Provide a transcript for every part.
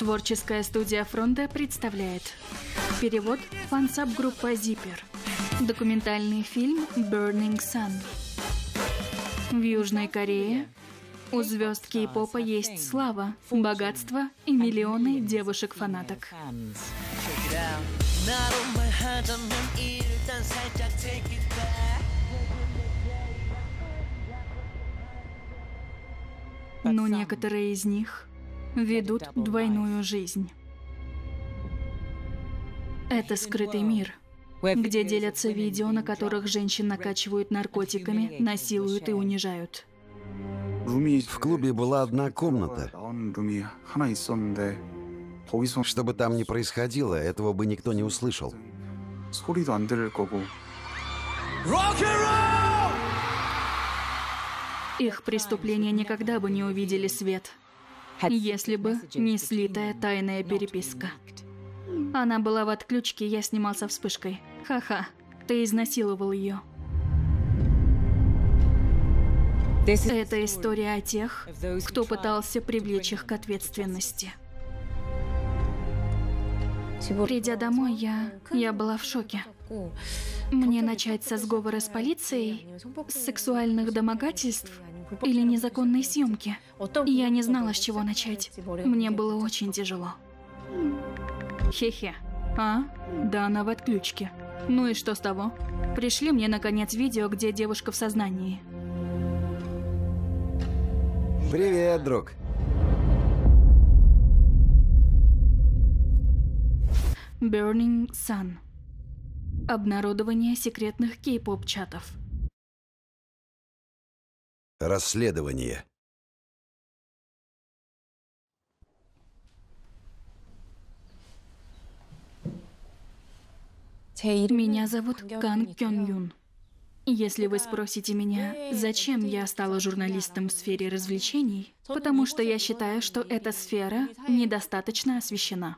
Творческая студия Фронта представляет Перевод фансаб-группа Зиппер Документальный фильм Burning Sun В Южной Корее у звезд кей-попа есть слава, богатство и миллионы девушек-фанаток. Но некоторые из них ведут двойную жизнь. Это скрытый мир, где делятся видео, на которых женщин накачивают наркотиками, насилуют и унижают. В клубе была одна комната. Что бы там ни происходило, этого бы никто не услышал. Их преступления никогда бы не увидели свет, если бы не слитая тайная переписка. Она была в отключке, я снимался вспышкой. Ха-ха, ты изнасиловал ее. Это история о тех, кто пытался привлечь их к ответственности. Придя домой, я, я была в шоке. Мне начать со сговора с полицией, с сексуальных домогательств или незаконной съемки? Я не знала, с чего начать. Мне было очень тяжело. Хе-хе. А? Да, она в отключке. Ну и что с того? Пришли мне, наконец, видео, где девушка в сознании. Привет, друг. Burning Sun. Обнародование секретных кей-поп-чатов. Расследование. Меня зовут Кан Кён Юн. Если вы спросите меня, зачем я стала журналистом в сфере развлечений, потому что я считаю, что эта сфера недостаточно освещена.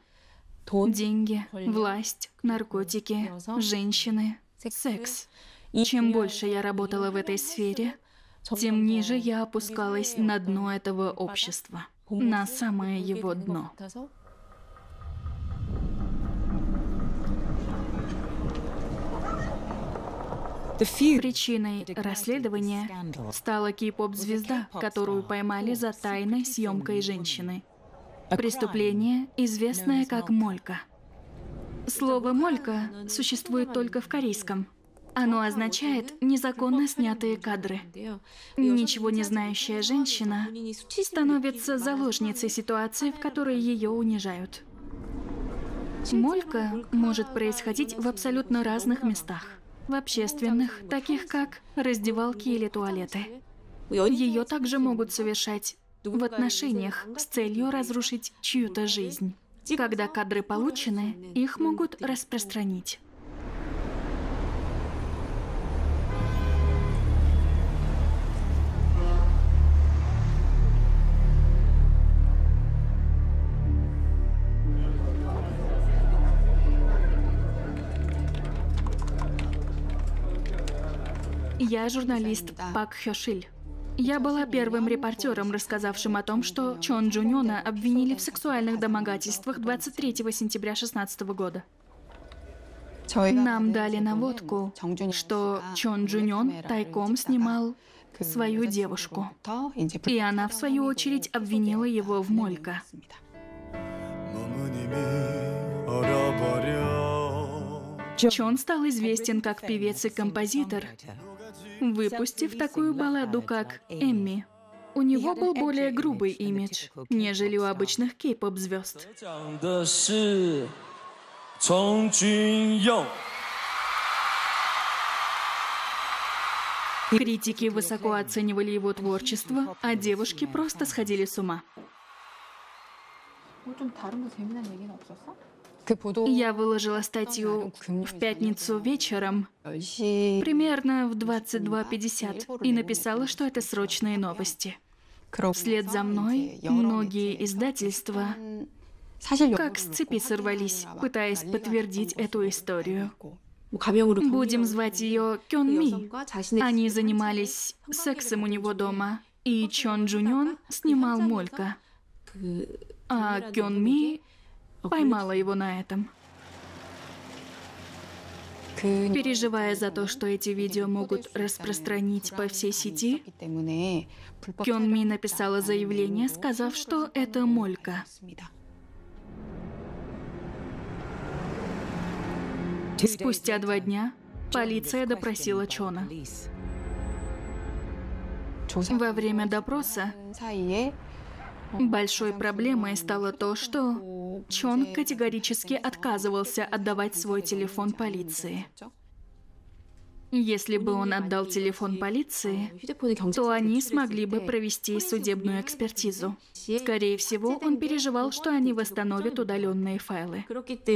Деньги, власть, наркотики, женщины, секс. Чем больше я работала в этой сфере, тем ниже я опускалась на дно этого общества, на самое его дно. Причиной расследования стала кей-поп-звезда, которую поймали за тайной съемкой женщины. Преступление, известное как молька. Слово «молька» существует только в корейском. Оно означает «незаконно снятые кадры». Ничего не знающая женщина становится заложницей ситуации, в которой ее унижают. Молька может происходить в абсолютно разных местах. В общественных, таких как раздевалки или туалеты. Ее также могут совершать в отношениях с целью разрушить чью-то жизнь. Когда кадры получены, их могут распространить. Я журналист Пак Хёшиль. Я была первым репортером, рассказавшим о том, что Чон Джуньона обвинили в сексуальных домогательствах 23 сентября 2016 года. Нам дали наводку, что Чон Джуньон тайком снимал свою девушку. И она, в свою очередь, обвинила его в молька. Чон стал известен как певец и композитор, выпустив такую балладу, как «Эмми». У него был более грубый имидж, нежели у обычных кей-поп звезд. Критики высоко оценивали его творчество, а девушки просто сходили с ума. Я выложила статью в пятницу вечером, примерно в 22.50, и написала, что это срочные новости. Вслед за мной многие издательства как с цепи сорвались, пытаясь подтвердить эту историю. Будем звать ее Кён Ми. Они занимались сексом у него дома, и Чон Джуньон снимал Молька. а Кён Ми поймала его на этом. Переживая за то, что эти видео могут распространить по всей сети, Кён Ми написала заявление, сказав, что это молька. Спустя два дня полиция допросила Чона. Во время допроса большой проблемой стало то, что Чон категорически отказывался отдавать свой телефон полиции. Если бы он отдал телефон полиции, то они смогли бы провести судебную экспертизу. Скорее всего, он переживал, что они восстановят удаленные файлы.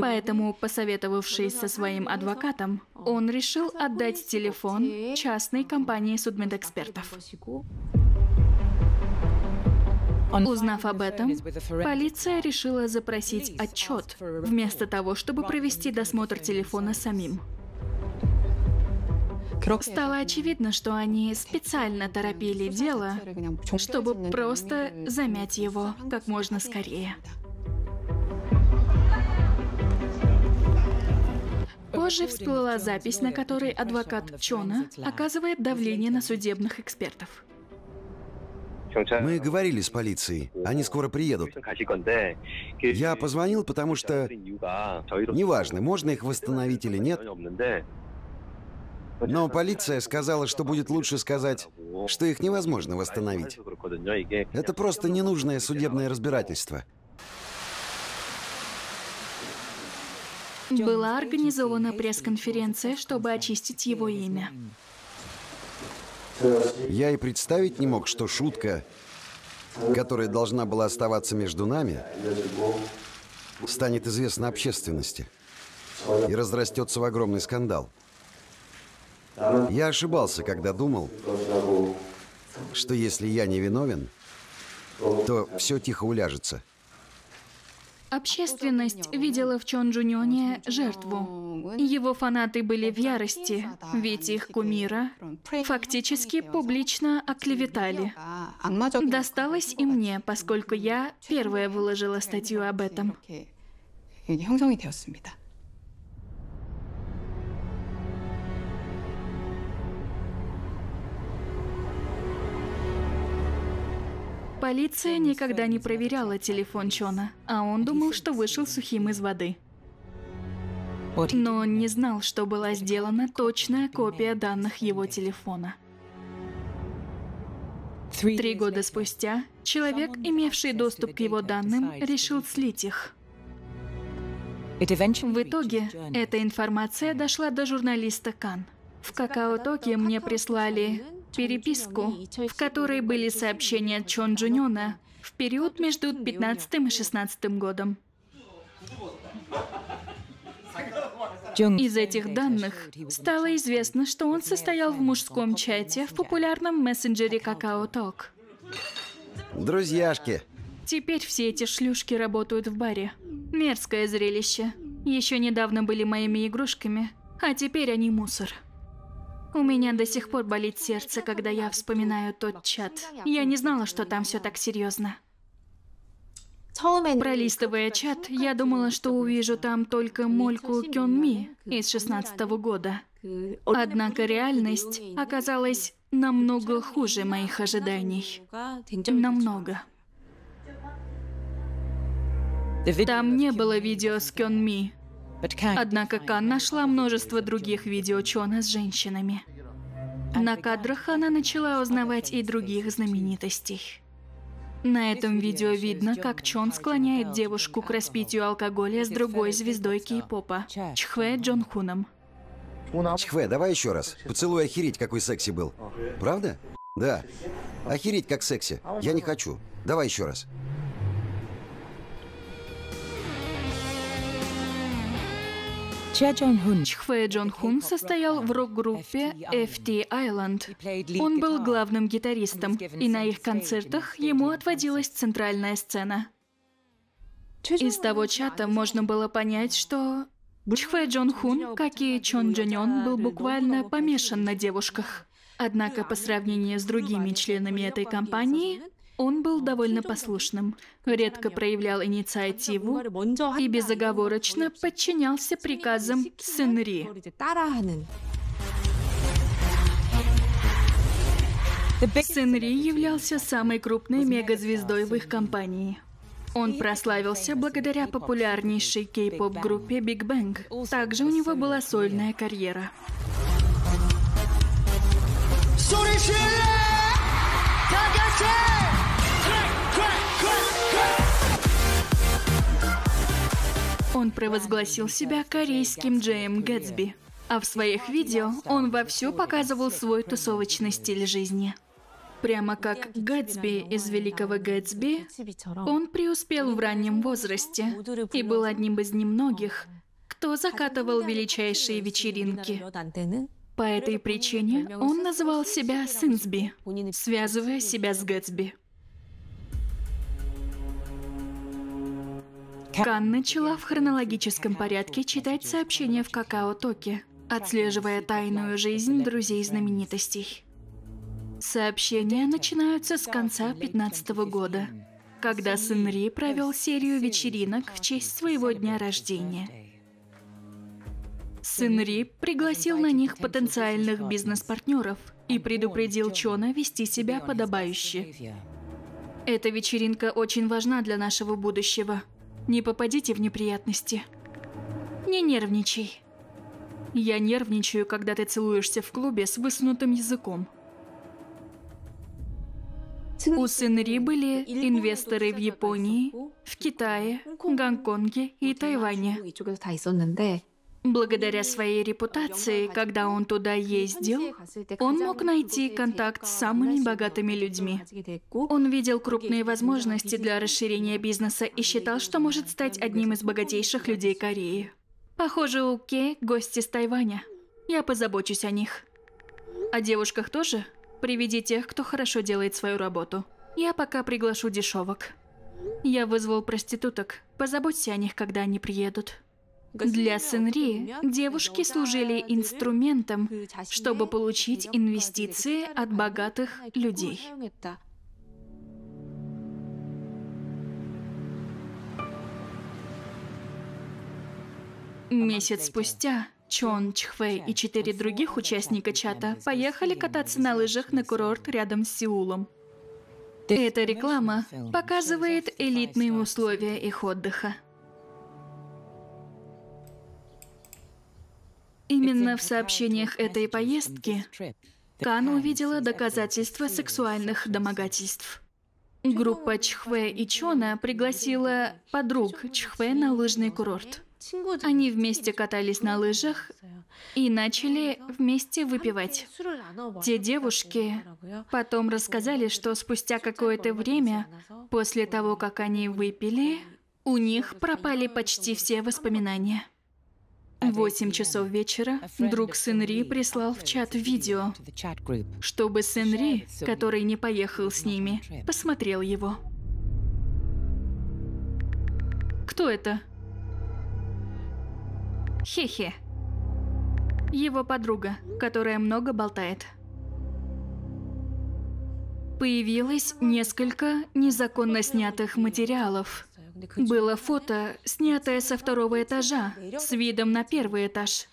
Поэтому, посоветовавшись со своим адвокатом, он решил отдать телефон частной компании судмедэкспертов. Узнав об этом, полиция решила запросить отчет, вместо того, чтобы провести досмотр телефона самим. Стало очевидно, что они специально торопили дело, чтобы просто замять его как можно скорее. Позже всплыла запись, на которой адвокат Чона оказывает давление на судебных экспертов. Мы говорили с полицией. Они скоро приедут. Я позвонил, потому что... Неважно, можно их восстановить или нет. Но полиция сказала, что будет лучше сказать, что их невозможно восстановить. Это просто ненужное судебное разбирательство. Была организована пресс-конференция, чтобы очистить его имя. Я и представить не мог, что шутка, которая должна была оставаться между нами, станет известна общественности и разрастется в огромный скандал. Я ошибался, когда думал, что если я не виновен, то все тихо уляжется. Общественность видела в Чон Джуньоне жертву. Его фанаты были в ярости, ведь их кумира фактически публично оклеветали. Досталось и мне, поскольку я первая выложила статью об этом. Полиция никогда не проверяла телефон Чона, а он думал, что вышел сухим из воды. Но не знал, что была сделана точная копия данных его телефона. Три года спустя человек, имевший доступ к его данным, решил слить их. В итоге эта информация дошла до журналиста Кан. В Какао-Токе мне прислали переписку, в которой были сообщения Чон Джуньона в период между 15 и 16 годом. Из этих данных стало известно, что он состоял в мужском чате в популярном мессенджере Какао Ток. Друзьяшки. Теперь все эти шлюшки работают в баре. Мерзкое зрелище. Еще недавно были моими игрушками, а теперь они мусор. У меня до сих пор болит сердце, когда я вспоминаю тот чат. Я не знала, что там все так серьезно. Пролистывая чат, я думала, что увижу там только Мольку Кён Ми из 16 -го года. Однако реальность оказалась намного хуже моих ожиданий. Намного. Там не было видео с Кён Ми, Однако Кан нашла множество других видео Чона с женщинами. На кадрах она начала узнавать и других знаменитостей. На этом видео видно, как Чон склоняет девушку к распитию алкоголя с другой звездой кей-попа, Чхве Джон Хуном. Чхве, давай еще раз. Поцелуй охереть, какой секси был. Правда? Да. Охереть, как секси. Я не хочу. Давай еще раз. Чхве Джон Хун состоял в рок-группе FT Island. Он был главным гитаристом, и на их концертах ему отводилась центральная сцена. Из того чата можно было понять, что Чхве Джон Хун, как и Чон Джонён, был буквально помешан на девушках. Однако по сравнению с другими членами этой компании, Он был довольно послушным, редко проявлял инициативу и безоговорочно подчинялся приказам Сенри. Сенри являлся самой крупной мегазвездой в их компании. Он прославился благодаря популярнейшей кей-поп-группе Big Bang. Также у него была сольная карьера. Он провозгласил себя корейским Джеем Гэтсби. А в своих видео он вовсю показывал свой тусовочный стиль жизни. Прямо как Гэтсби из «Великого Гэтсби», он преуспел в раннем возрасте и был одним из немногих, кто закатывал величайшие вечеринки. По этой причине он называл себя Синсби, связывая себя с Гэтсби. Кан начала в хронологическом порядке читать сообщения в Какао-Токе, отслеживая тайную жизнь друзей знаменитостей. Сообщения начинаются с конца 15 года, когда сын Ри провел серию вечеринок в честь своего дня рождения. Сын Ри пригласил на них потенциальных бизнес-партнеров и предупредил Чона вести себя подобающе. Эта вечеринка очень важна для нашего будущего. Не попадите в неприятности. Не нервничай. Я нервничаю, когда ты целуешься в клубе с высунутым языком. У Синри были инвесторы в Японии, в Китае, Гонконге и Тайване. Благодаря своей репутации, когда он туда ездил, он мог найти контакт с самыми богатыми людьми. Он видел крупные возможности для расширения бизнеса и считал, что может стать одним из богатейших людей Кореи. Похоже, у Ке гости с Тайваня. Я позабочусь о них. О девушках тоже? Приведи тех, кто хорошо делает свою работу. Я пока приглашу дешевок. Я вызвал проституток. Позаботься о них, когда они приедут. Для Сенри девушки служили инструментом, чтобы получить инвестиции от богатых людей. Месяц спустя Чон, Чхвей и четыре других участника чата поехали кататься на лыжах на курорт рядом с Сеулом. Эта реклама показывает элитные условия их отдыха. Именно в сообщениях этой поездки Кан увидела доказательства сексуальных домогательств. Группа Чхве и Чона пригласила подруг Чхве на лыжный курорт. Они вместе катались на лыжах и начали вместе выпивать. Те девушки потом рассказали, что спустя какое-то время, после того, как они выпили, у них пропали почти все воспоминания. В 8 часов вечера друг Сенри прислал в чат видео, чтобы Сенри, который не поехал с ними, посмотрел его. Кто это? Хехе. Его подруга, которая много болтает. Появилось несколько незаконно снятых материалов, было фото, снятое со второго этажа, с видом на первый этаж.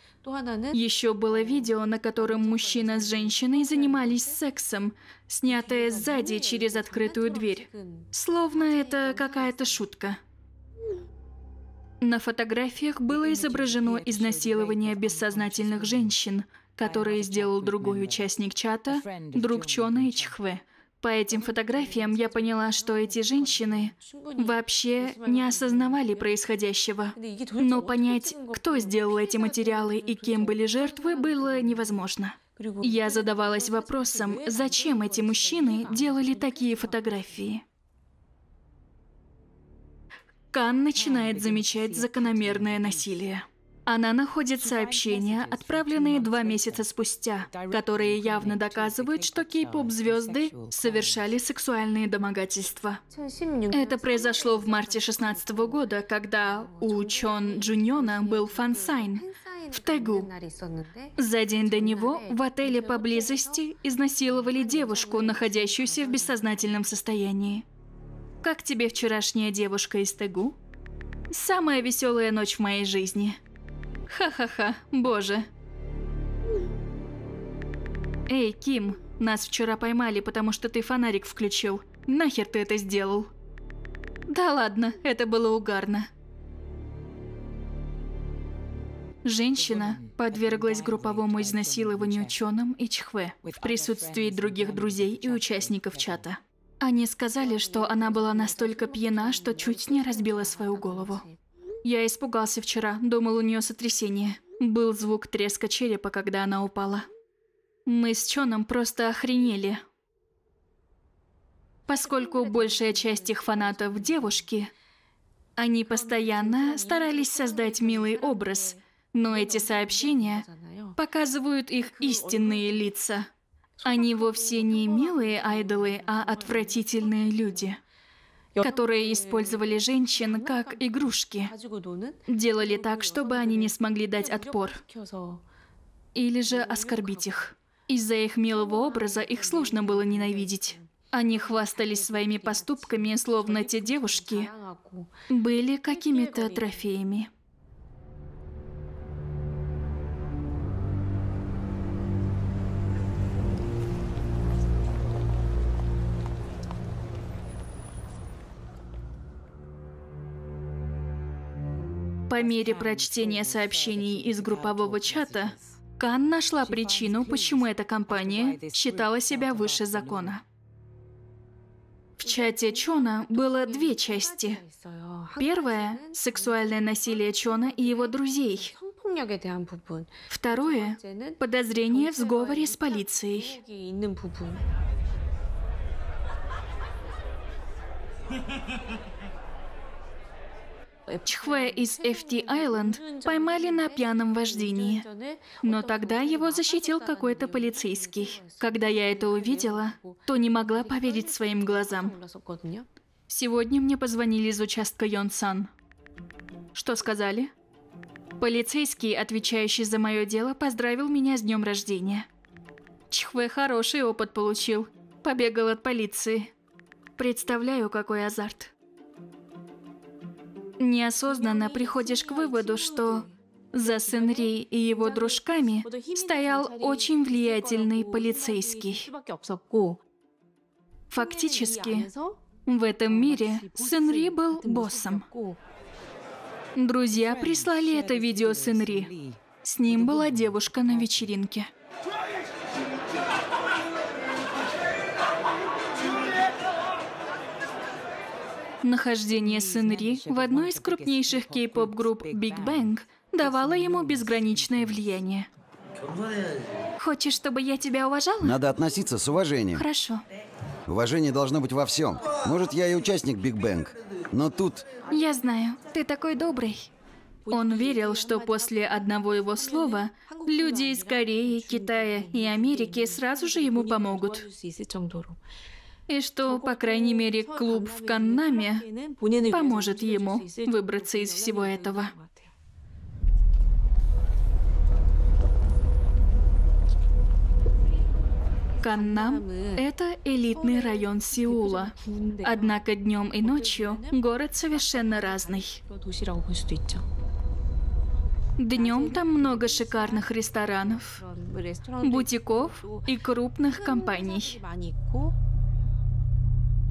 Еще было видео, на котором мужчина с женщиной занимались сексом, снятое сзади через открытую дверь. Словно это какая-то шутка. На фотографиях было изображено изнасилование бессознательных женщин, которые сделал другой участник чата, друг Чона и Чхве. По этим фотографиям я поняла, что эти женщины вообще не осознавали происходящего. Но понять, кто сделал эти материалы и кем были жертвы, было невозможно. Я задавалась вопросом, зачем эти мужчины делали такие фотографии. Кан начинает замечать закономерное насилие. Она находит сообщения, отправленные два месяца спустя, которые явно доказывают, что кей-поп-звезды совершали сексуальные домогательства. Это произошло в марте 16 года, когда у Чон Джуньона был fan sign. в Тегу. За день до него в отеле поблизости изнасиловали девушку, находящуюся в бессознательном состоянии. Как тебе вчерашняя девушка из Тегу? Самая веселая ночь в моей жизни. Ха-ха-ха, боже. Эй, Ким, нас вчера поймали, потому что ты фонарик включил. Нахер ты это сделал? Да ладно, это было угарно. Женщина подверглась групповому изнасилованию Чоном и Чхве в присутствии других друзей и участников чата. Они сказали, что она была настолько пьяна, что чуть не разбила свою голову. Я испугался вчера, думал, у нее сотрясение. Был звук треска черепа, когда она упала. Мы с Чоном просто охренели. Поскольку большая часть их фанатов девушки, они постоянно старались создать милый образ, но эти сообщения показывают их истинные лица. Они вовсе не милые айдолы, а отвратительные люди, которые использовали женщин как игрушки. Делали так, чтобы они не смогли дать отпор. Или же оскорбить их. Из-за их милого образа их сложно было ненавидеть. Они хвастались своими поступками, словно те девушки были какими-то трофеями. По мере прочтения сообщений из группового чата, Кан нашла причину, почему эта компания считала себя выше закона. В чате Чона было две части. Первая – сексуальное насилие Чона и его друзей. Второе – подозрение в сговоре с полицией. Чхве из FT Island поймали на пьяном вождении. Но тогда его защитил какой-то полицейский. Когда я это увидела, то не могла поверить своим глазам. Сегодня мне позвонили из участка Йонсан. Что сказали? Полицейский, отвечающий за мое дело, поздравил меня с днем рождения. Чхве хороший опыт получил. Побегал от полиции. Представляю, какой азарт. Неосознанно приходишь к выводу, что за Сенри и его дружками стоял очень влиятельный полицейский. Фактически, в этом мире Сенри был боссом. Друзья прислали это видео Сенри. С ним была девушка на вечеринке. Нахождение Сынри в одной из крупнейших кей-поп групп Big Bang давало ему безграничное влияние. Хочешь, чтобы я тебя уважала? Надо относиться с уважением. Хорошо. Уважение должно быть во всем. Может, я и участник Big Bang, но тут... Я знаю, ты такой добрый. Он верил, что после одного его слова люди из Кореи, Китая и Америки сразу же ему помогут. И что, по крайней мере, клуб в Каннаме поможет ему выбраться из всего этого. Каннам – это элитный район Сеула. Однако днем и ночью город совершенно разный. Днем там много шикарных ресторанов, бутиков и крупных компаний.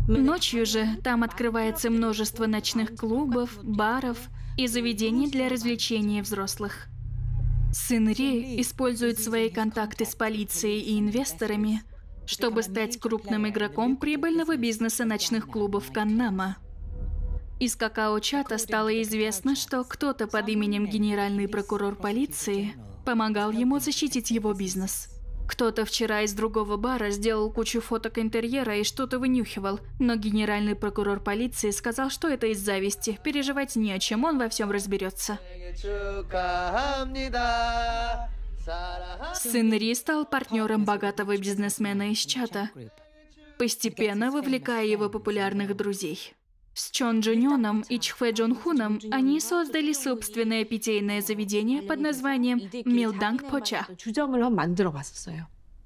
Ночью же там открывается множество ночных клубов, баров и заведений для развлечения взрослых. Сын Ри использует свои контакты с полицией и инвесторами, чтобы стать крупным игроком прибыльного бизнеса ночных клубов Каннама. Из какао-чата стало известно, что кто-то под именем генеральный прокурор полиции помогал ему защитить его бизнес. Кто-то вчера из другого бара сделал кучу фоток интерьера и что-то вынюхивал, но генеральный прокурор полиции сказал, что это из зависти. Переживать не о чем, он во всем разберется. Сын Ри стал партнером богатого бизнесмена из чата, постепенно вовлекая его популярных друзей. С Чон Джуньоном и Чхве Джонхуном они создали собственное питейное заведение под названием Милданг Поча.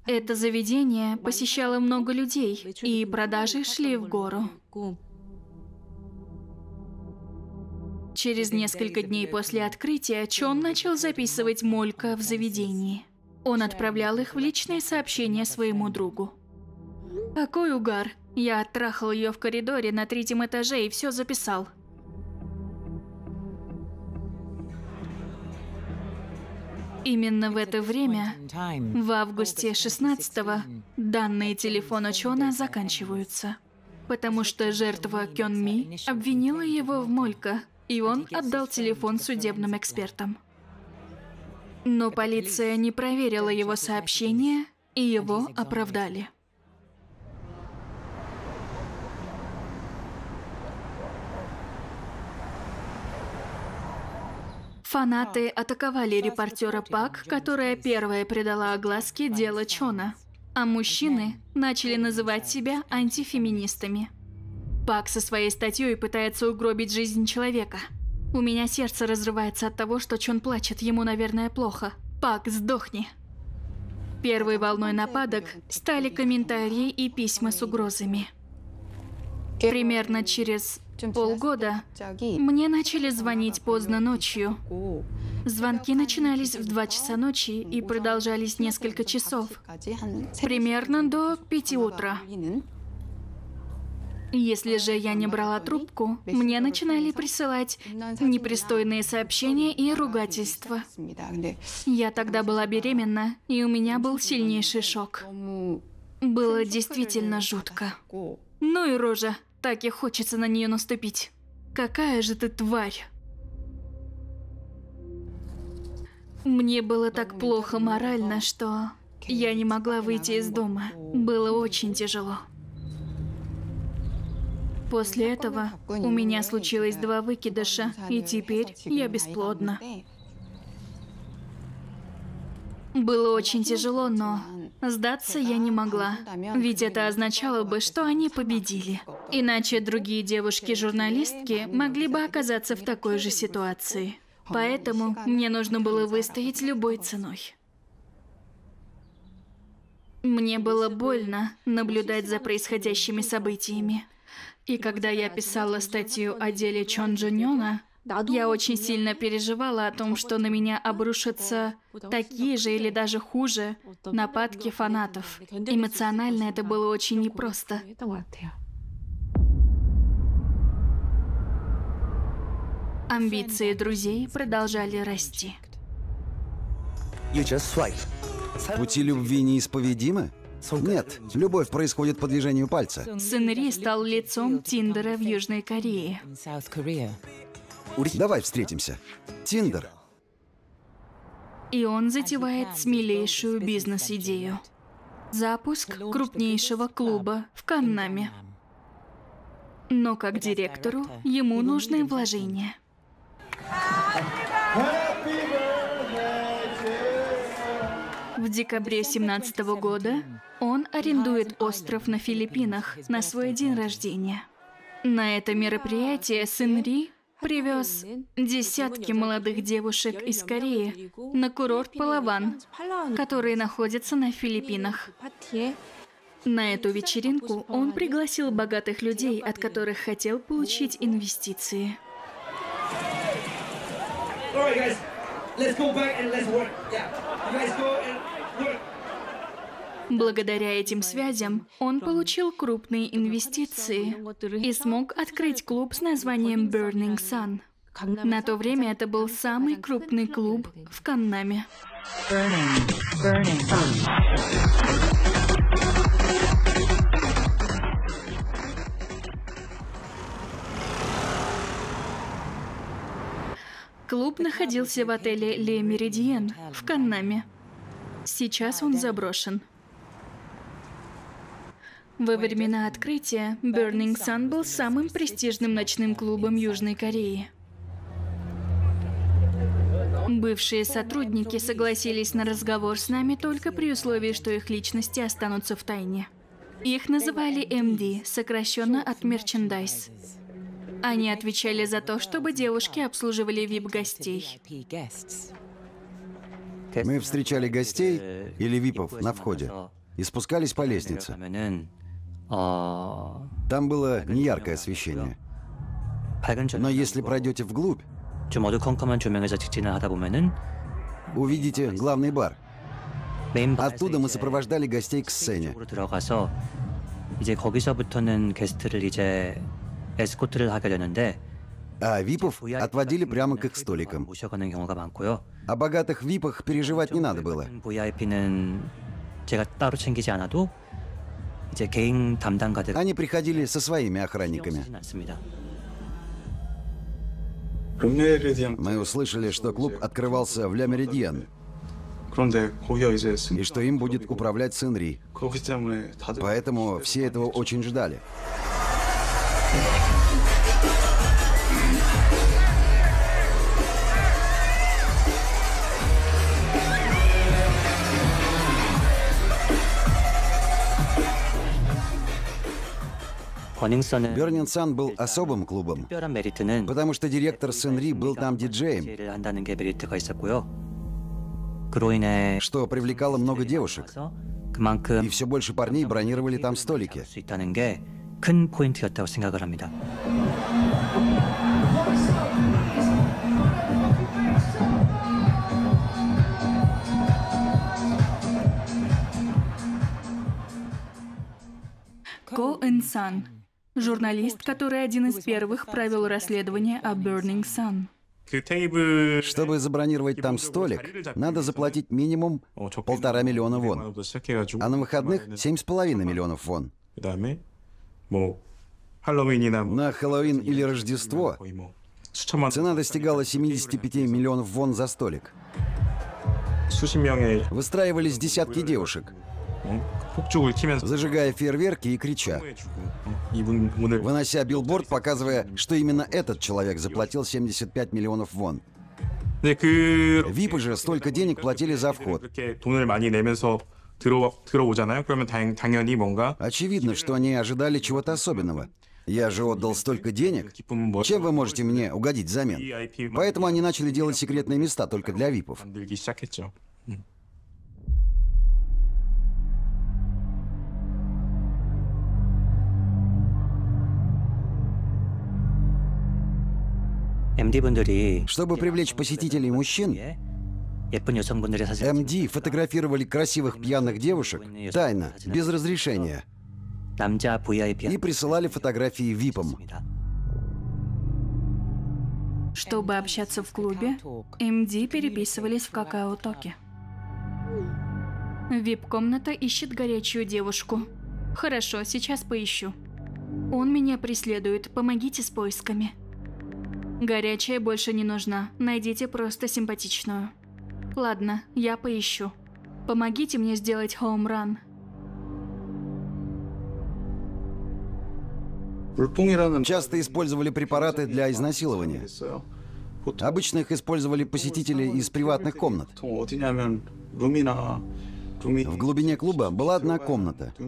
Это заведение посещало много людей, и продажи шли в гору. Через несколько дней после открытия Чон начал записывать Молька в заведении. Он отправлял их в личные сообщения своему другу. Какой угар! Я оттрахал ее в коридоре на третьем этаже и все записал. Именно в это время, в августе 16-го, данные телефона Чона заканчиваются. Потому что жертва Кён Ми обвинила его в Молька, и он отдал телефон судебным экспертам. Но полиция не проверила его сообщение, и его оправдали. Фанаты атаковали репортера Пак, которая первая придала огласке дело Чона. А мужчины начали называть себя антифеминистами. Пак со своей статьей пытается угробить жизнь человека. У меня сердце разрывается от того, что Чон плачет, ему, наверное, плохо. Пак, сдохни. Первой волной нападок стали комментарии и письма с угрозами. Примерно через полгода мне начали звонить поздно ночью. Звонки начинались в 2 часа ночи и продолжались несколько часов, примерно до 5 утра. Если же я не брала трубку, мне начинали присылать непристойные сообщения и ругательства. Я тогда была беременна, и у меня был сильнейший шок. Было действительно жутко. Ну и рожа. Так и хочется на нее наступить. Какая же ты тварь! Мне было так плохо морально, что я не могла выйти из дома. Было очень тяжело. После этого у меня случилось два выкидыша, и теперь я бесплодна. Было очень тяжело, но сдаться я не могла, ведь это означало бы, что они победили. Иначе другие девушки-журналистки могли бы оказаться в такой же ситуации. Поэтому мне нужно было выстоять любой ценой. Мне было больно наблюдать за происходящими событиями. И когда я писала статью о деле Чон Джуньона, я очень сильно переживала о том, что на меня обрушатся такие же или даже хуже нападки фанатов. Эмоционально это было очень непросто. Амбиции друзей продолжали расти. Пути любви неисповедимы? Нет, любовь происходит по движению пальца. Сын Ри стал лицом Тиндера в Южной Корее. Давай встретимся. Тиндер. И он затевает смелейшую бизнес-идею. Запуск крупнейшего клуба в Каннаме. Но как директору ему нужны вложения. В декабре 17 года он арендует остров на Филиппинах на свой день рождения. На это мероприятие сын Ри привез десятки молодых девушек из Кореи на курорт Палаван, который находится на Филиппинах. На эту вечеринку он пригласил богатых людей, от которых хотел получить инвестиции. Благодаря этим связям он получил крупные инвестиции и смог открыть клуб с названием Burning Sun. На то время это был самый крупный клуб в Каннаме. Клуб находился в отеле Ле Меридиен в Каннаме. Сейчас он заброшен. Во времена открытия Burning Sun был самым престижным ночным клубом Южной Кореи. Бывшие сотрудники согласились на разговор с нами только при условии, что их личности останутся в тайне. Их называли MD, сокращенно от Merchandise. Они отвечали за то, чтобы девушки обслуживали вип-гостей. Мы встречали гостей или випов на входе и спускались по лестнице. Там было неяркое освещение. Но если пройдете вглубь, увидите главный бар. Оттуда мы сопровождали гостей к сцене. А випов отводили прямо к их столикам. О богатых випах переживать не надо было. Они приходили со своими охранниками. Мы услышали, что клуб открывался в Лемеридиан, и что им будет управлять сын Ри. Поэтому все этого очень ждали. 썬은 Burning Sun был особым клубом, 특별한 메리트는 потому что директор сын Ри был там диджеем, DJ를 한다는 게 메리트가 있었고요. 그로 인해 что привлекало много девушек, 와서 그만큼 и все больше парней бронировали там столики. 수 있다는 게 큰 포인트였다고 생각을 합니다. Ко Эн Сан. журналист, который один из первых провел расследование о Burning Sun. Чтобы забронировать там столик, надо заплатить минимум полтора миллиона вон, а на выходных семь с половиной миллионов вон. На Хэллоуин или Рождество цена достигала 75 миллионов вон за столик. Выстраивались десятки девушек – зажигая фейерверки и крича. Вынося билборд, показывая, что именно этот человек заплатил 75 миллионов вон. Випы же столько денег платили за вход. Очевидно, что они ожидали чего-то особенного. Я же отдал столько денег. Чем вы можете мне угодить взамен? Поэтому они начали делать секретные места только для випов. Чтобы привлечь посетителей мужчин, МД фотографировали красивых пьяных девушек тайно, без разрешения, и присылали фотографии ВИПам. Чтобы общаться в клубе, МД переписывались в какао-токе. Вип-комната ищет горячую девушку. Хорошо, сейчас поищу. Он меня преследует, помогите с поисками. Горячая больше не нужна. Найдите просто симпатичную. Ладно, я поищу. Помогите мне сделать хоумран. Часто использовали препараты для изнасилования. Обычно их использовали посетители из приватных комнат. В глубине клуба была одна комната. У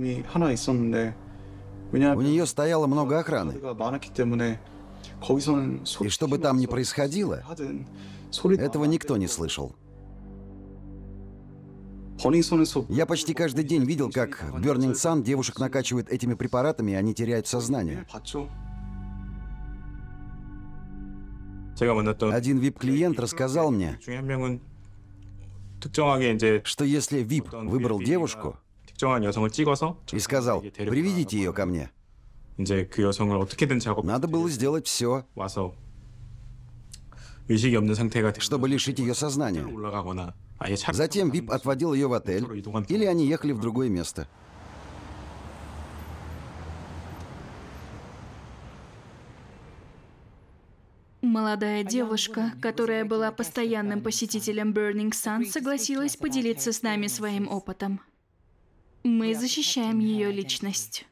нее стояло много охраны. И что бы там ни происходило, этого никто не слышал. Я почти каждый день видел, как в Burning девушек накачивают этими препаратами, и они теряют сознание. Один VIP-клиент рассказал мне, что если VIP выбрал девушку и сказал, приведите ее ко мне, надо было сделать все, чтобы лишить ее сознания. Затем ВИП отводил ее в отель, или они ехали в другое место. Молодая девушка, которая была постоянным посетителем Burning Sun, согласилась поделиться с нами своим опытом. Мы защищаем ее личность.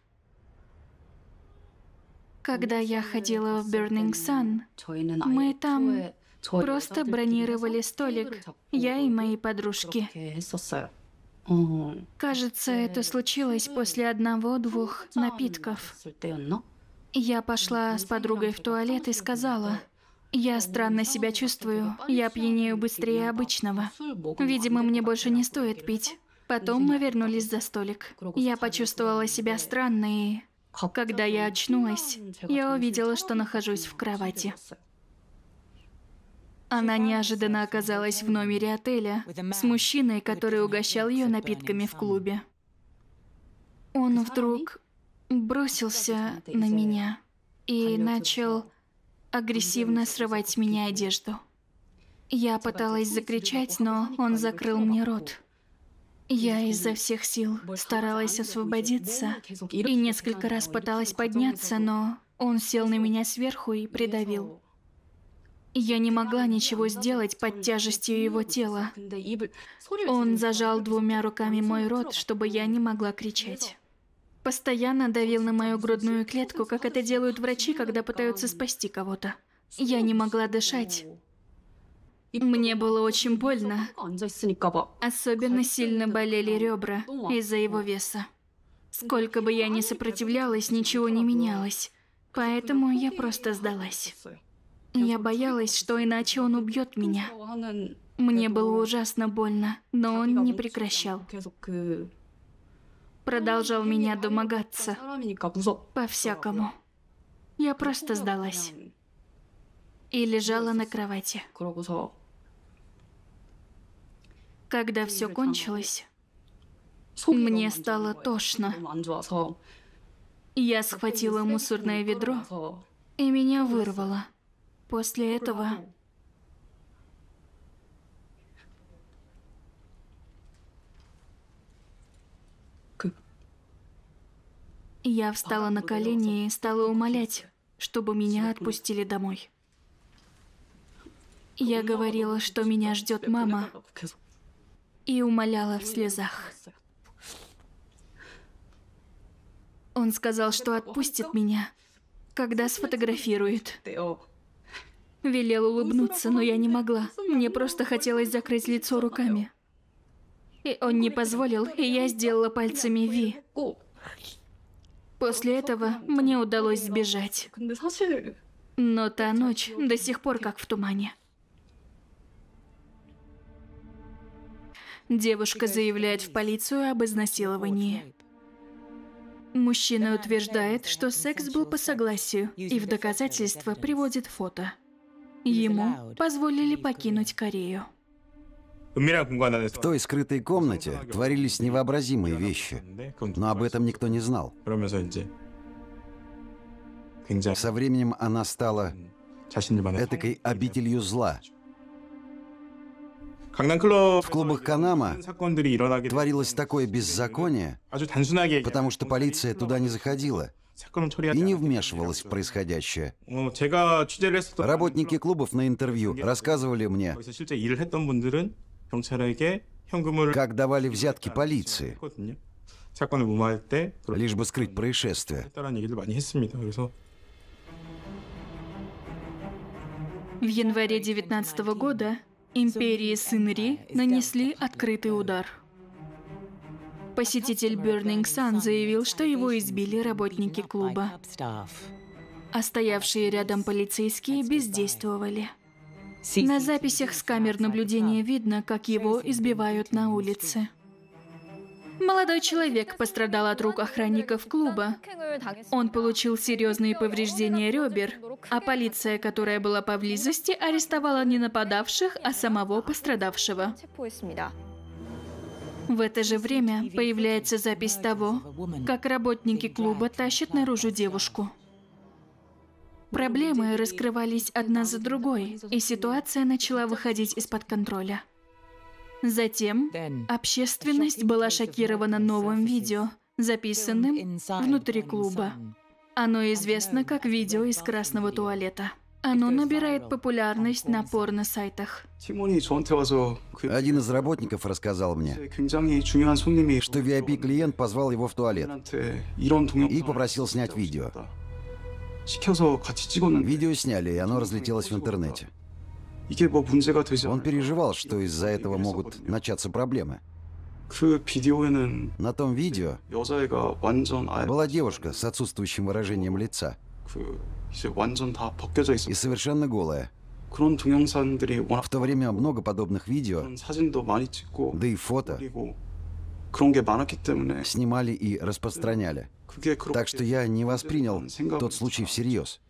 Когда я ходила в Burning Sun, мы там просто бронировали столик, я и мои подружки. Кажется, э, это случилось после э, одного-двух ну, напитков. Я пошла с подругой в туалет и сказала, я э, странно себя чувствую, я пьянею быстрее обычного. Видимо, мне больше не стоит пить. Потом мы вернулись за столик. Я почувствовала себя странно и когда я очнулась, я увидела, что нахожусь в кровати. Она неожиданно оказалась в номере отеля с мужчиной, который угощал ее напитками в клубе. Он вдруг бросился на меня и начал агрессивно срывать с меня одежду. Я пыталась закричать, но он закрыл мне рот. Я изо всех сил старалась освободиться и несколько раз пыталась подняться, но он сел на меня сверху и придавил. Я не могла ничего сделать под тяжестью его тела. Он зажал двумя руками мой рот, чтобы я не могла кричать. Постоянно давил на мою грудную клетку, как это делают врачи, когда пытаются спасти кого-то. Я не могла дышать. Мне было очень больно. Особенно сильно болели ребра из-за его веса. Сколько бы я ни сопротивлялась, ничего не менялось. Поэтому я просто сдалась. Я боялась, что иначе он убьет меня. Мне было ужасно больно, но он не прекращал. Продолжал меня домогаться. По-всякому. Я просто сдалась. И лежала на кровати. Когда все кончилось, мне стало тошно. Я схватила мусорное ведро, и меня вырвало. После этого я встала на колени и стала умолять, чтобы меня отпустили домой. Я говорила, что меня ждет мама, и умоляла в слезах. Он сказал, что отпустит меня, когда сфотографирует. Велел улыбнуться, но я не могла. Мне просто хотелось закрыть лицо руками. И он не позволил, и я сделала пальцами Ви. После этого мне удалось сбежать. Но та ночь до сих пор как в тумане. Девушка заявляет в полицию об изнасиловании. Мужчина утверждает, что секс был по согласию, и в доказательство приводит фото. Ему позволили покинуть Корею. В той скрытой комнате творились невообразимые вещи, но об этом никто не знал. Со временем она стала этакой обителью зла – в клубах Канама творилось такое беззаконие, потому что полиция туда не заходила и не вмешивалась в происходящее. Работники клубов на интервью рассказывали мне, как давали взятки полиции, лишь бы скрыть происшествие. В январе 2019 года империи Сынри нанесли открытый удар. Посетитель Burning Sun заявил, что его избили работники клуба, а стоявшие рядом полицейские бездействовали. На записях с камер наблюдения видно, как его избивают на улице. Молодой человек пострадал от рук охранников клуба. Он получил серьезные повреждения ребер, а полиция, которая была поблизости, арестовала не нападавших, а самого пострадавшего. В это же время появляется запись того, как работники клуба тащат наружу девушку. Проблемы раскрывались одна за другой, и ситуация начала выходить из-под контроля. Затем общественность была шокирована новым видео, записанным внутри клуба. Оно известно как видео из красного туалета. Оно набирает популярность на порно-сайтах. Один из работников рассказал мне, что VIP-клиент позвал его в туалет и попросил снять видео. Видео сняли, и оно разлетелось в интернете. Он переживал, что из-за этого могут начаться проблемы. На том видео была девушка с отсутствующим выражением лица и совершенно голая. В то время много подобных видео, да и фото снимали и распространяли. Так что я не воспринял тот случай всерьез.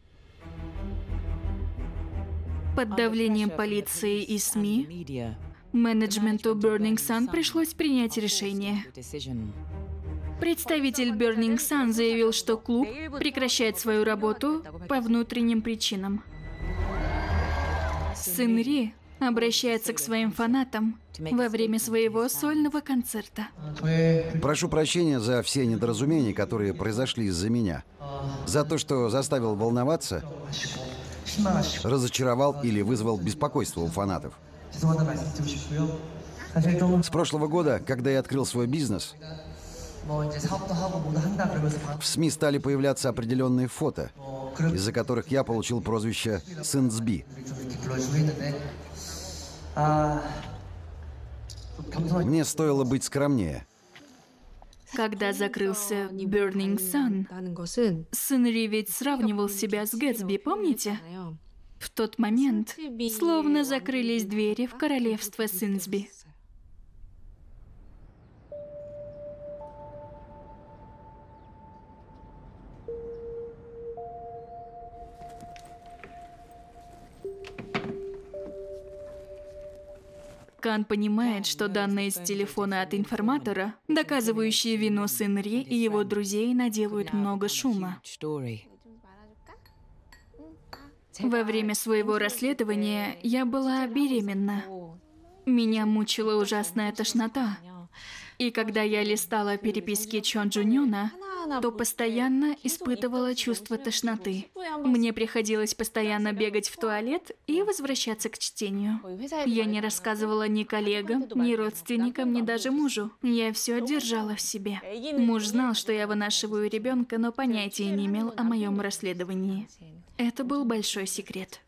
Под давлением полиции и СМИ менеджменту Burning Sun пришлось принять решение. Представитель Burning Sun заявил, что клуб прекращает свою работу по внутренним причинам. Сын Ри обращается к своим фанатам во время своего сольного концерта. Прошу прощения за все недоразумения, которые произошли из-за меня. За то, что заставил волноваться, разочаровал или вызвал беспокойство у фанатов. С прошлого года, когда я открыл свой бизнес, в СМИ стали появляться определенные фото, из-за которых я получил прозвище «Сынцби». Мне стоило быть скромнее. Когда закрылся Burning Sun, сын Ри ведь сравнивал себя с Гэтсби, помните? В тот момент словно закрылись двери в королевство Синсби. Кан понимает, что данные с телефона от информатора, доказывающие вину Синри и его друзей, наделают много шума. Во время своего расследования я была беременна. Меня мучила ужасная тошнота. И когда я листала переписки Чон Джунюна, то постоянно испытывала чувство тошноты. Мне приходилось постоянно бегать в туалет и возвращаться к чтению. Я не рассказывала ни коллегам, ни родственникам, ни даже мужу. Я все держала в себе. Муж знал, что я вынашиваю ребенка, но понятия не имел о моем расследовании. Это был большой секрет.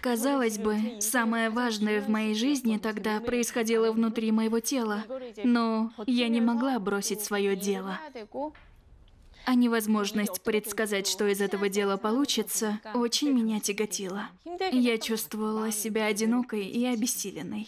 Казалось бы, самое важное в моей жизни тогда происходило внутри моего тела, но я не могла бросить свое дело. А невозможность предсказать, что из этого дела получится, очень меня тяготила. Я чувствовала себя одинокой и обессиленной.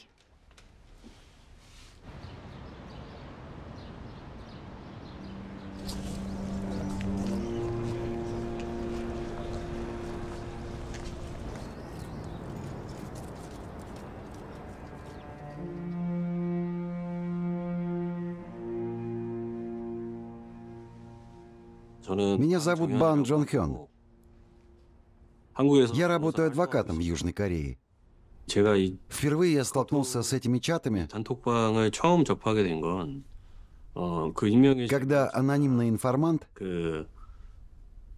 Меня зовут Бан Джон Хён. Я работаю адвокатом в Южной Корее. Впервые я столкнулся с этими чатами, когда анонимный информант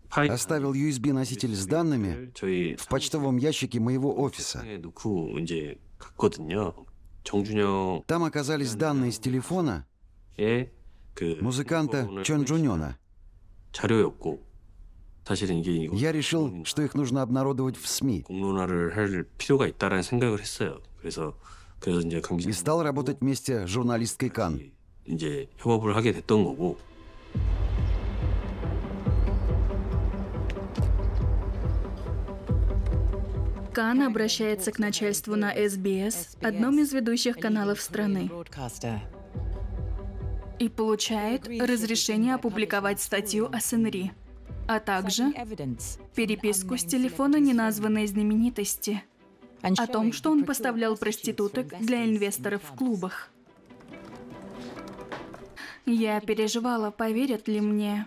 оставил USB-носитель с данными в почтовом ящике моего офиса. Там оказались данные с телефона музыканта Чон Джунёна. 사실은 이게 이거 Я решил, что их нужно обнародовать в СМИ 공론화를 할 필요가 있다라는 생각을 했어요. 그래서 그래서 이제 강 и 기자 стал работать вместе с журналисткой Кан. 이제 협업을 하게 됐던 거고 Кан обращается к начальству на СБС, одном из ведущих каналов страны, и получает разрешение опубликовать статью о Сенри, а также переписку с телефона неназванной знаменитости о том, что он поставлял проституток для инвесторов в клубах. Я переживала, поверят ли мне.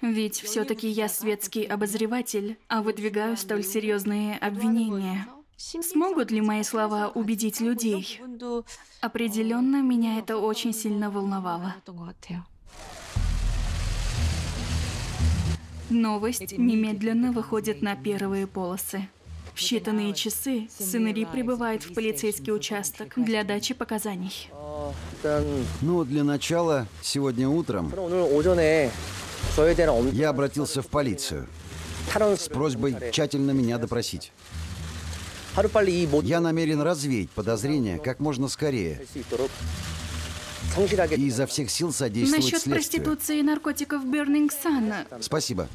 Ведь все-таки я светский обозреватель, а выдвигаю столь серьезные обвинения. Смогут ли мои слова убедить людей? Определенно, меня это очень сильно волновало. Новость немедленно выходит на первые полосы. В считанные часы Сынери прибывает в полицейский участок для дачи показаний. Ну, для начала, сегодня утром я обратился в полицию с просьбой тщательно меня допросить. Я намерен развеять подозрения как можно скорее и изо всех сил содействовать Насчет следствию. проституции и наркотиков Бернинг Сана. Спасибо.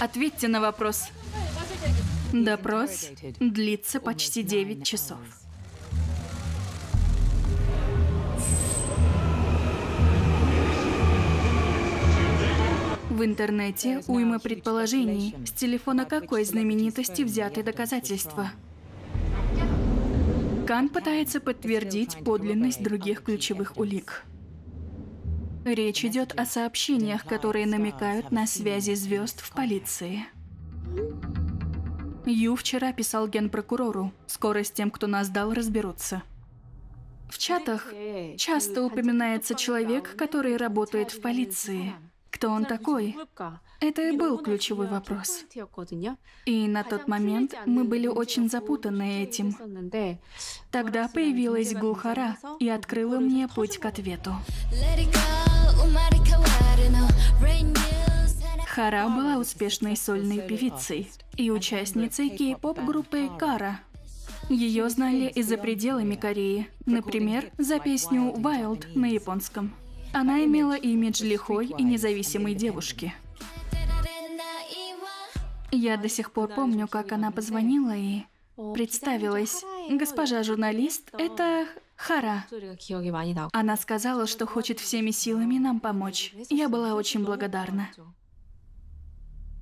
Ответьте на вопрос. Допрос длится почти 9 часов. В интернете уйма предположений, с телефона какой знаменитости взяты доказательства. Кан пытается подтвердить подлинность других ключевых улик. Речь идет о сообщениях, которые намекают на связи звезд в полиции. Ю вчера писал генпрокурору. Скоро с тем, кто нас дал, разберутся. В чатах часто упоминается человек, который работает в полиции. Кто он такой? Это и был ключевой вопрос. И на тот момент мы были очень запутаны этим. Тогда появилась Гулхара и открыла мне путь к ответу. Хара была успешной сольной певицей и участницей кей-поп-группы Кара. Ее знали и за пределами Кореи, например, за песню «Wild» на японском. Она имела имидж лихой и независимой девушки. Я до сих пор помню, как она позвонила и представилась. «Госпожа журналист, это Хара». Она сказала, что хочет всеми силами нам помочь. Я была очень благодарна.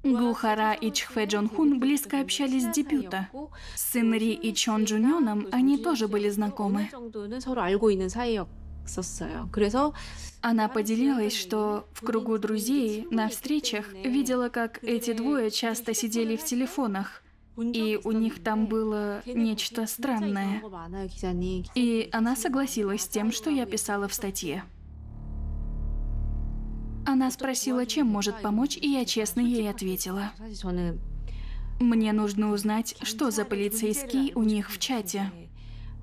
Гухара и Чхве Джон Хун близко общались с дебюта. С Сын Ри и Чон Джуньоном они тоже были знакомы. Она поделилась, что в кругу друзей на встречах видела, как эти двое часто сидели в телефонах, и у них там было нечто странное. И она согласилась с тем, что я писала в статье. Она спросила, чем может помочь, и я честно ей ответила. Мне нужно узнать, что за полицейский у них в чате.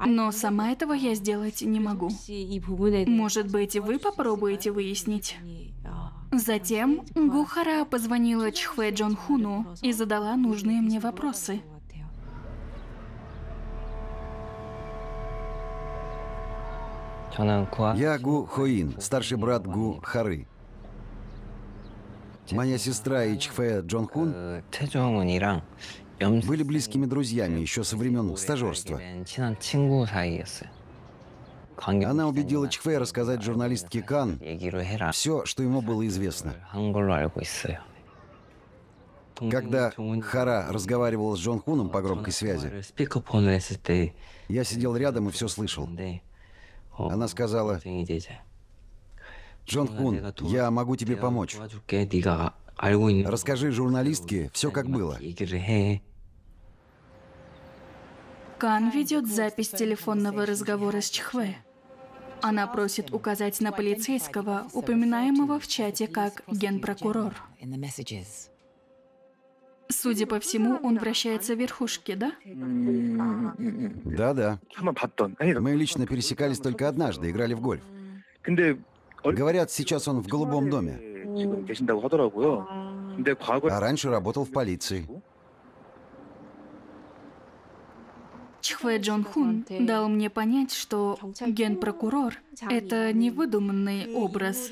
Но сама этого я сделать не могу. Может быть, вы попробуете выяснить? Затем Гухара позвонила Чхве Джон Хуну и задала нужные мне вопросы. Я Гу Хоин, старший брат Гу Хары. Моя сестра и Чхве Джон Хун были близкими друзьями еще со времен стажерства. Она убедила Чхве рассказать журналистке Кан все, что ему было известно. Когда Хара разговаривала с Джон Хуном по громкой связи, я сидел рядом и все слышал. Она сказала, «Джон Хун, я могу тебе помочь. Расскажи журналистке все, как было». Кан ведет запись телефонного разговора с Чхве. Она просит указать на полицейского, упоминаемого в чате как генпрокурор. Судя по всему, он вращается в верхушке, да? Да-да. Мы лично пересекались только однажды, играли в гольф. Говорят, сейчас он в голубом доме. А раньше работал в полиции. Чхве Джон Хун дал мне понять, что генпрокурор — это не выдуманный образ,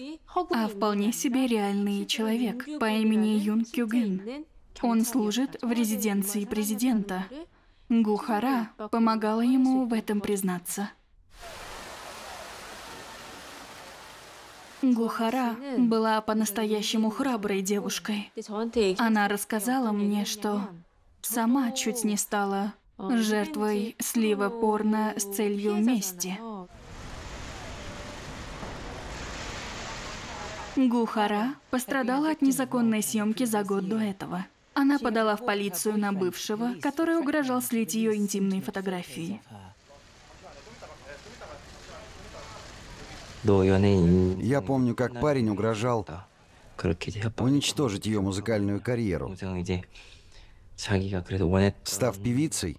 а вполне себе реальный человек по имени Юн Кюгин. Он служит в резиденции президента. Гухара помогала ему в этом признаться. Гухара была по-настоящему храброй девушкой. Она рассказала мне, что сама чуть не стала жертвой слива порно с целью мести. Гухара пострадала от незаконной съемки за год до этого. Она подала в полицию на бывшего, который угрожал слить ее интимные фотографии. Я помню, как парень угрожал уничтожить ее музыкальную карьеру. Став певицей,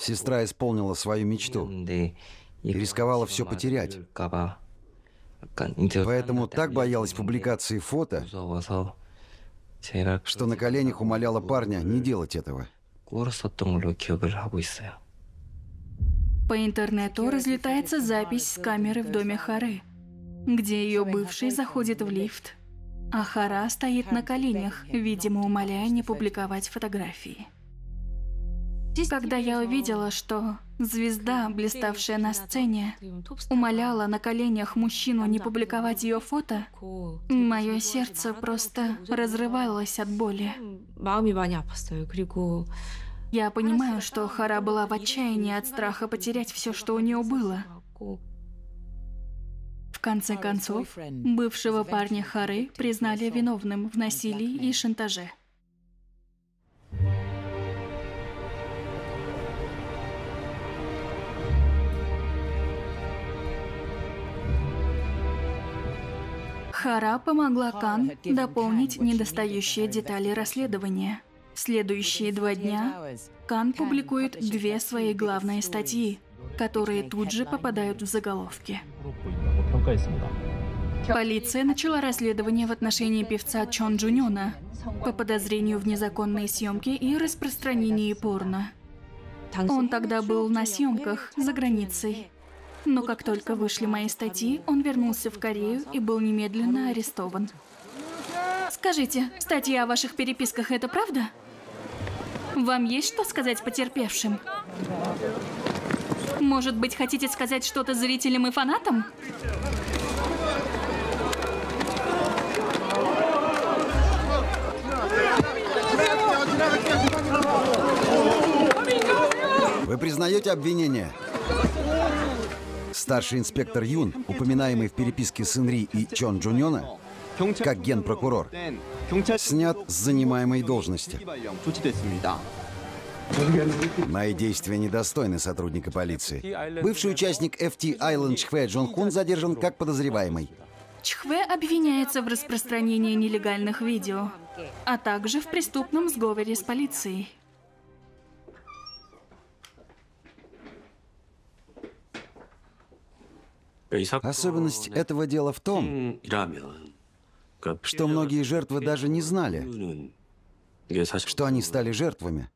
сестра исполнила свою мечту и рисковала все потерять. Поэтому так боялась публикации фото, что на коленях умоляла парня не делать этого. По интернету разлетается запись с камеры в доме Хары, где ее бывший заходит в лифт А Хара стоит на коленях, видимо, умоляя не публиковать фотографии. Когда я увидела, что звезда, блиставшая на сцене, умоляла на коленях мужчину не публиковать ее фото, мое сердце просто разрывалось от боли. Я понимаю, что Хара была в отчаянии от страха потерять все, что у нее было. В конце концов, бывшего парня Хары признали виновным в насилии и шантаже. Хара помогла Кан дополнить недостающие детали расследования – в следующие два дня Кан публикует две свои главные статьи, которые тут же попадают в заголовки. Полиция начала расследование в отношении певца Чон Джуньона по подозрению в незаконной съемке и распространении порно. Он тогда был на съемках за границей. Но как только вышли мои статьи, он вернулся в Корею и был немедленно арестован. Скажите, статья о ваших переписках – это правда? Вам есть что сказать потерпевшим? Может быть, хотите сказать что-то зрителям и фанатам? Вы признаете обвинение? Старший инспектор Юн, упоминаемый в переписке с Инри и Чон Джуньона, как генпрокурор, снят с занимаемой должности. Мои действия недостойны сотрудника полиции. Бывший участник FT Island Чхве Джон Хун задержан как подозреваемый. Чхве обвиняется в распространении нелегальных видео, а также в преступном сговоре с полицией. Особенность этого дела в том, что многие жертвы даже не знали, что они стали жертвами.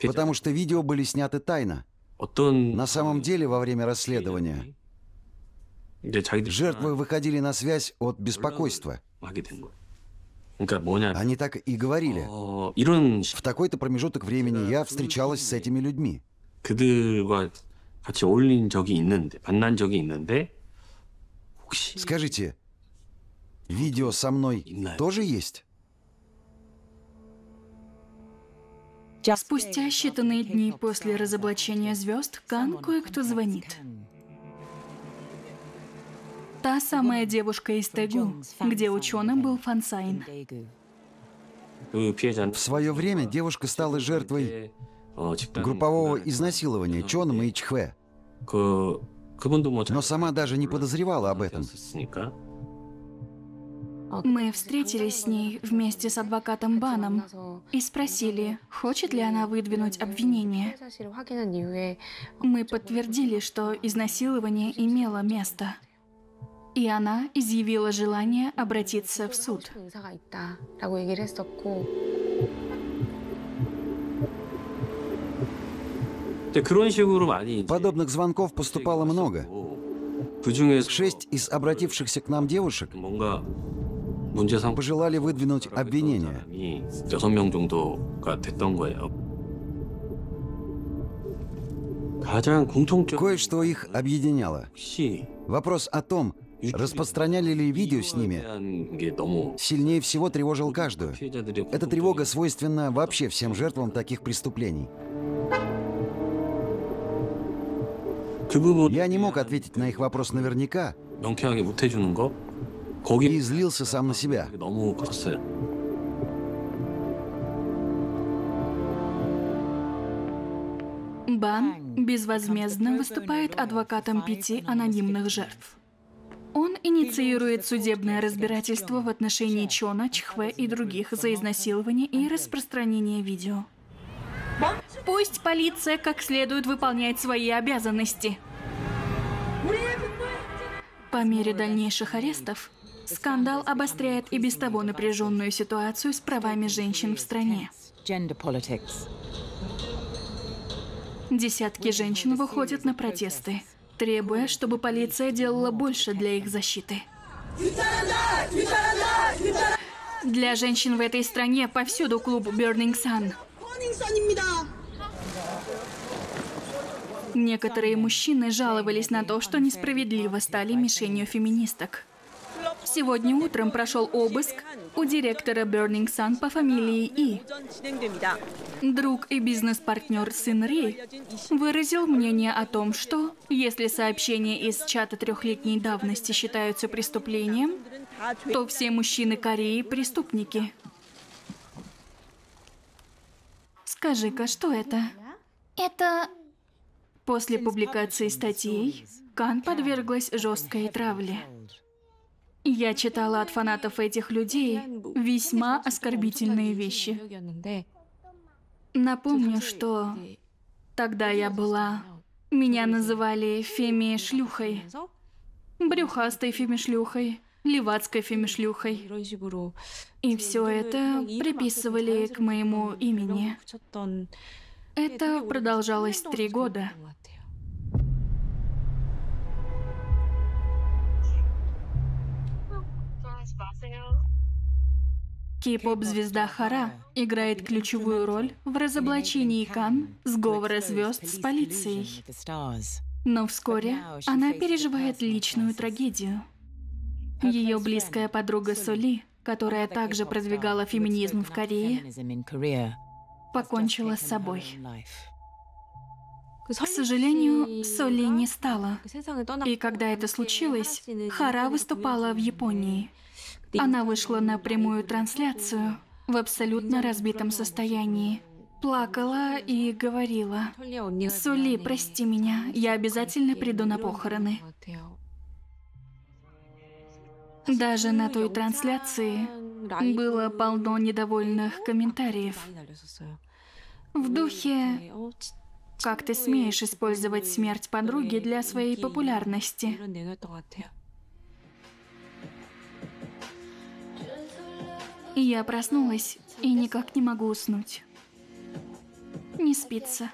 Потому что видео были сняты тайно. На самом деле, во время расследования жертвы выходили на связь от беспокойства. Они так и говорили. В такой-то промежуток времени я встречалась с этими людьми. Скажите, Видео со мной тоже есть? Спустя считанные дни после разоблачения звезд, Кан кое-кто звонит. Та самая девушка из Тегу, где ученым был Фансайн. В свое время девушка стала жертвой группового изнасилования Чоном и Чхве. Но сама даже не подозревала об этом. Мы встретились с ней вместе с адвокатом Баном и спросили, хочет ли она выдвинуть обвинение. Мы подтвердили, что изнасилование имело место. И она изъявила желание обратиться в суд. Подобных звонков поступало много. Шесть из обратившихся к нам девушек пожелали выдвинуть обвинение. Кое-что их объединяло. Вопрос о том, Распространяли ли видео с ними? Сильнее всего тревожил каждую. Эта тревога свойственна вообще всем жертвам таких преступлений. Я не мог ответить на их вопрос наверняка, и излился сам на себя. Бан безвозмездно выступает адвокатом пяти анонимных жертв. Он инициирует судебное разбирательство в отношении Чона, Чхве и других за изнасилование и распространение видео. Пусть полиция как следует выполняет свои обязанности. По мере дальнейших арестов, скандал обостряет и без того напряженную ситуацию с правами женщин в стране. Десятки женщин выходят на протесты, требуя, чтобы полиция делала больше для их защиты. Для женщин в этой стране повсюду клуб Burning Sun. Некоторые мужчины жаловались на то, что несправедливо стали мишенью феминисток. Сегодня утром прошел обыск у директора Burning Sun по фамилии И. Друг и бизнес-партнер сын Ри выразил мнение о том, что если сообщения из чата трехлетней давности считаются преступлением, то все мужчины Кореи преступники. Скажи-ка, что это? Это... После публикации статей Кан подверглась жесткой травле. Я читала от фанатов этих людей весьма оскорбительные вещи. Напомню, что тогда я была... Меня называли Феми-шлюхой, брюхастой Феми-шлюхой, левацкой Феми-шлюхой. И все это приписывали к моему имени. Это продолжалось три года. Кей-поп-звезда Хара играет ключевую роль в разоблачении Кан сговора звезд с полицией. Но вскоре она переживает личную трагедию. Ее близкая подруга Соли, которая также продвигала феминизм в Корее, покончила с собой. К сожалению, Соли не стала. И когда это случилось, Хара выступала в Японии. Она вышла на прямую трансляцию в абсолютно разбитом состоянии. Плакала и говорила, «Соли, прости меня, я обязательно приду на похороны». Даже на той трансляции было полно недовольных комментариев. В духе «Как ты смеешь использовать смерть подруги для своей популярности?» Я проснулась и никак не могу уснуть. Не спится.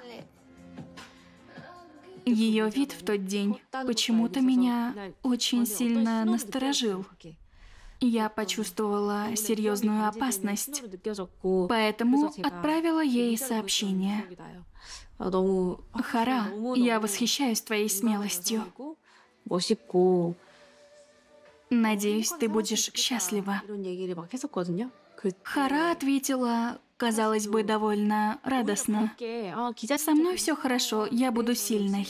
Ее вид в тот день почему-то меня очень сильно насторожил. Я почувствовала серьезную опасность, поэтому отправила ей сообщение. Хара, я восхищаюсь твоей смелостью. Надеюсь, ты будешь счастлива. Хара ответила, казалось бы, довольно радостно. Со мной все хорошо, я буду сильной.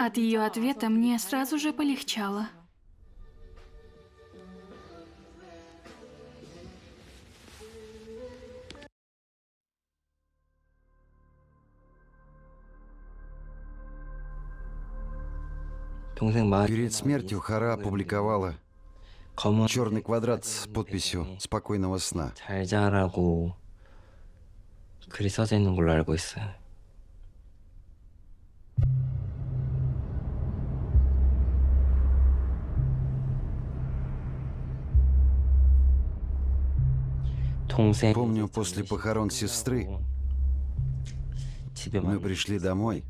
От ее ответа мне сразу же полегчало. Перед смертью Хара опубликовала черный квадрат с подписью «Спокойного сна». 잘 자라고 글이 써져 있는 걸로 알고 있어요. 동생 Помню, после похорон сестры 집에 мы пришли домой.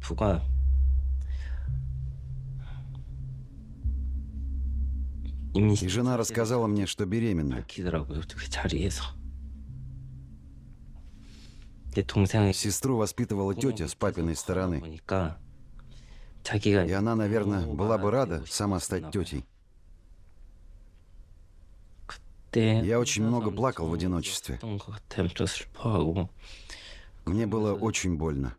И жена рассказала мне, что беременна. Сестру воспитывала тетя с папиной стороны. И она, наверное, была бы рада сама стать тетей. Я очень много плакал в одиночестве. Мне было очень больно.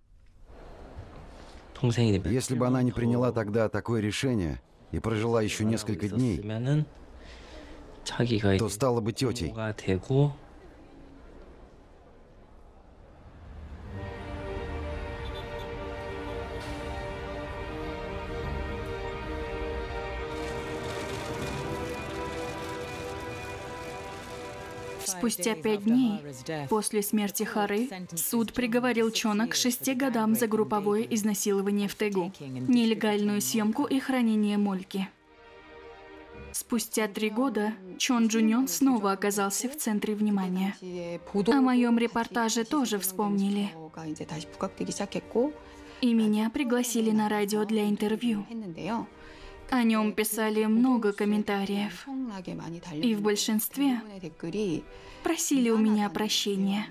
Если бы она не приняла тогда такое решение, и прожила еще несколько дней, то стала бы тетей. Спустя пять дней после смерти Хары суд приговорил Чона к шести годам за групповое изнасилование в Тегу, нелегальную съемку и хранение мольки. Спустя три года Чон Джуньон снова оказался в центре внимания. О моем репортаже тоже вспомнили. И меня пригласили на радио для интервью. О нем писали много комментариев, и в большинстве просили у меня прощения.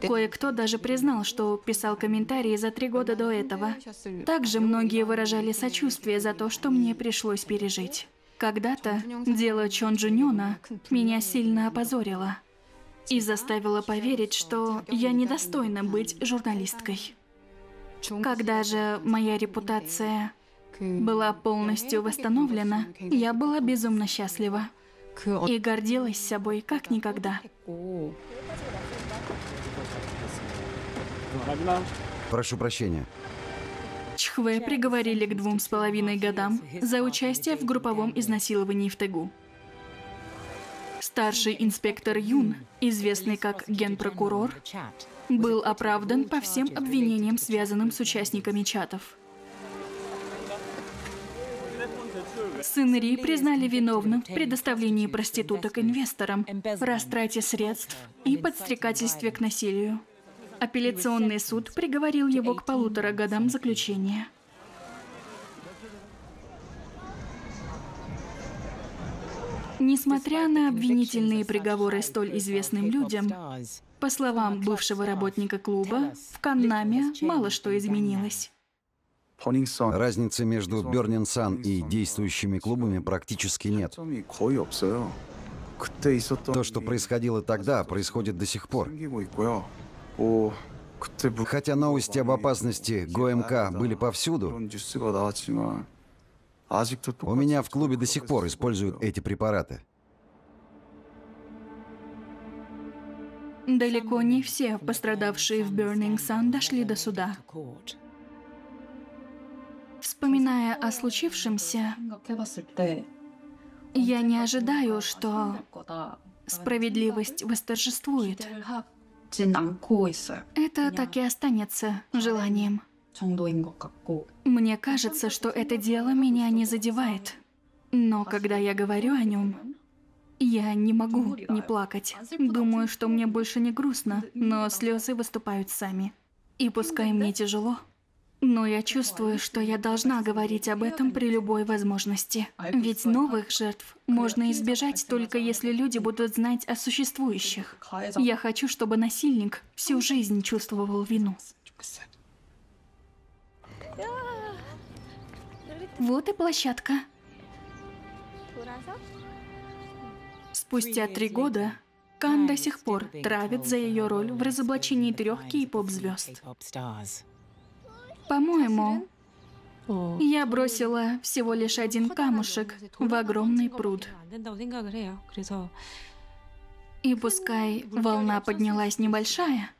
Кое-кто даже признал, что писал комментарии за три года до этого. Также многие выражали сочувствие за то, что мне пришлось пережить. Когда-то дело Чон Джуньона меня сильно опозорило и заставило поверить, что я недостойна быть журналисткой. Когда же моя репутация была полностью восстановлена, я была безумно счастлива и гордилась собой как никогда. Прошу прощения. Чхве приговорили к двум с половиной годам за участие в групповом изнасиловании в Тегу. Старший инспектор Юн, известный как генпрокурор, был оправдан по всем обвинениям, связанным с участниками чатов. Сын Ри признали виновным в предоставлении проституток инвесторам, растрате средств и подстрекательстве к насилию. Апелляционный суд приговорил его к полутора годам заключения. Несмотря на обвинительные приговоры столь известным людям, по словам бывшего работника клуба, в Каннаме мало что изменилось. Разницы между Burning Sun и действующими клубами практически нет. То, что происходило тогда, происходит до сих пор. Хотя новости об опасности ГОМК были повсюду, у меня в клубе до сих пор используют эти препараты. Далеко не все пострадавшие в Burning Sun дошли до суда. Вспоминая о случившемся, я не ожидаю, что справедливость восторжествует. Это так и останется желанием. Мне кажется, что это дело меня не задевает. Но когда я говорю о нем, я не могу не плакать. Думаю, что мне больше не грустно, но слезы выступают сами. И пускай мне тяжело, но я чувствую, что я должна говорить об этом при любой возможности. Ведь новых жертв можно избежать только если люди будут знать о существующих. Я хочу, чтобы насильник всю жизнь чувствовал вину. Вот и площадка. Спустя три года Кан до сих пор травит за ее роль в разоблачении трех кей-поп-звезд. По-моему, я бросила всего лишь один камушек в огромный пруд. И пускай волна поднялась небольшая,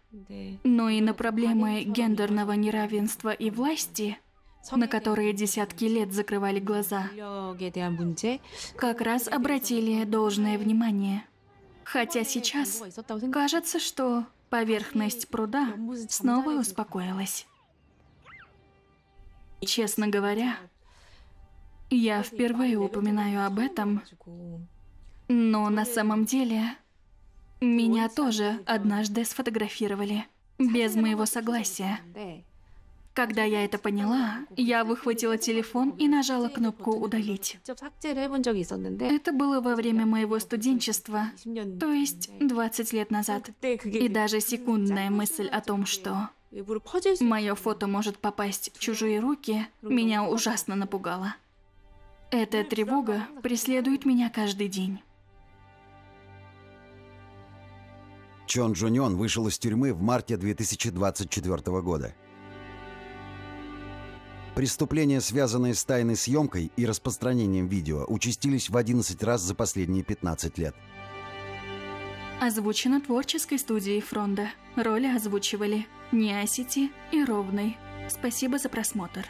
но и на проблемы гендерного неравенства и власти, на которые десятки лет закрывали глаза, как раз обратили должное внимание. Хотя сейчас кажется, что поверхность пруда снова успокоилась. Честно говоря, я впервые упоминаю об этом, но на самом деле меня тоже однажды сфотографировали без моего согласия. Когда я это поняла, я выхватила телефон и нажала кнопку «Удалить». Это было во время моего студенчества, то есть 20 лет назад. И даже секундная мысль о том, что мое фото может попасть в чужие руки, меня ужасно напугала. Эта тревога преследует меня каждый день. Чон Джуньон вышел из тюрьмы в марте 2024 года. Преступления, связанные с тайной съемкой и распространением видео, участились в 11 раз за последние 15 лет. Озвучено творческой студией Фронда. Роли озвучивали Неосити и Ровный. Спасибо за просмотр.